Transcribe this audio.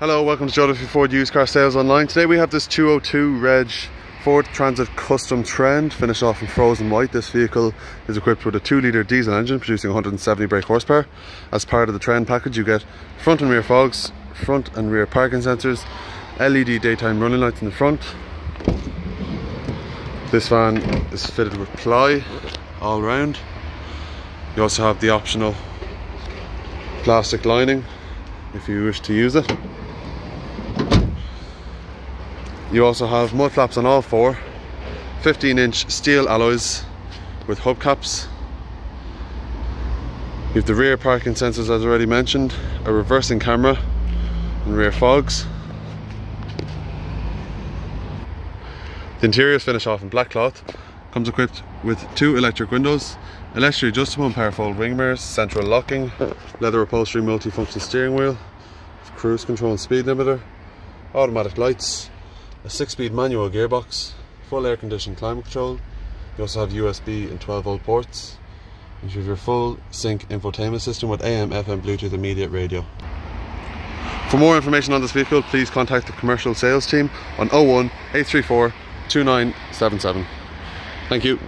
Hello, welcome to Joe Ford Used Car Sales Online. Today we have this 202 Reg Ford Transit Custom Trend, finished off in frozen white. This vehicle is equipped with a 2 litre diesel engine producing 170 brake horsepower. As part of the Trend package you get front and rear fogs, front and rear parking sensors, LED daytime running lights in the front. This van is fitted with ply all round. You also have the optional plastic lining if you wish to use it. You also have mud flaps on all four, 15 inch steel alloys with hubcaps. You have the rear parking sensors as already mentioned, a reversing camera and rear fogs. The interior is finished off in black cloth, comes equipped with two electric windows, electrically adjustable and power fold wing mirrors, central locking, leather upholstery multi-function steering wheel, cruise control and speed limiter, automatic lights, a 6-speed manual gearbox, full air conditioned climate control, you also have USB and 12 volt ports, and you have your full sync infotainment system with AM, FM, Bluetooth immediate radio. For more information on this vehicle, please contact the commercial sales team on 01 834 2977. Thank you.